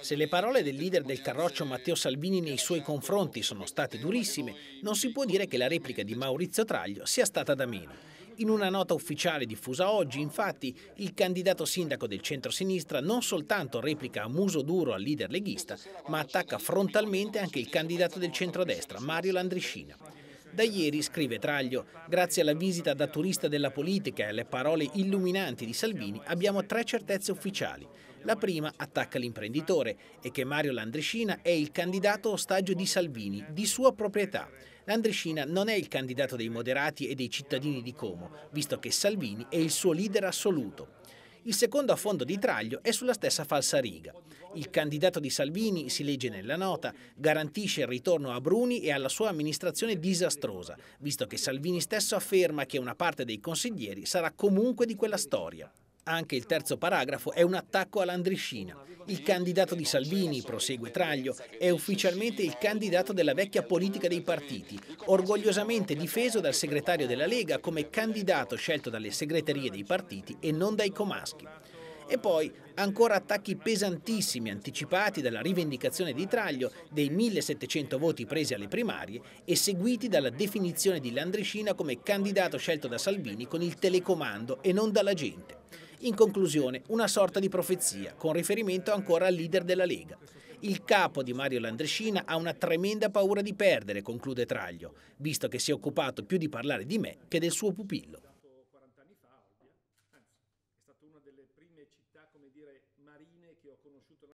Se le parole del leader del Carroccio Matteo Salvini nei suoi confronti sono state durissime, non si può dire che la replica di Maurizio Traglio sia stata da meno. In una nota ufficiale diffusa oggi, infatti, il candidato sindaco del centro-sinistra non soltanto replica a muso duro al leader leghista, ma attacca frontalmente anche il candidato del centrodestra, Mario Landriscina. Da ieri, scrive Traglio, grazie alla visita da turista della politica e alle parole illuminanti di Salvini, abbiamo tre certezze ufficiali. La prima attacca l'imprenditore e che Mario Landriscina è il candidato ostaggio di Salvini, di sua proprietà. Landriscina non è il candidato dei moderati e dei cittadini di Como, visto che Salvini è il suo leader assoluto. Il secondo affondo di Traglio è sulla stessa falsariga. Il candidato di Salvini, si legge nella nota, garantisce il ritorno a Bruni e alla sua amministrazione disastrosa, visto che Salvini stesso afferma che una parte dei consiglieri sarà comunque di quella storia. Anche il terzo paragrafo è un attacco all'Andriscina. Il candidato di Salvini, prosegue Traglio, è ufficialmente il candidato della vecchia politica dei partiti, orgogliosamente difeso dal segretario della Lega come candidato scelto dalle segreterie dei partiti e non dai comaschi. E poi ancora attacchi pesantissimi anticipati dalla rivendicazione di Traglio dei 1700 voti presi alle primarie e seguiti dalla definizione di Landriscina come candidato scelto da Salvini con il telecomando e non dalla gente. In conclusione, una sorta di profezia, con riferimento ancora al leader della Lega. Il capo di Mario Landrescina ha una tremenda paura di perdere, conclude Traglio, visto che si è occupato più di parlare di me che del suo pupillo.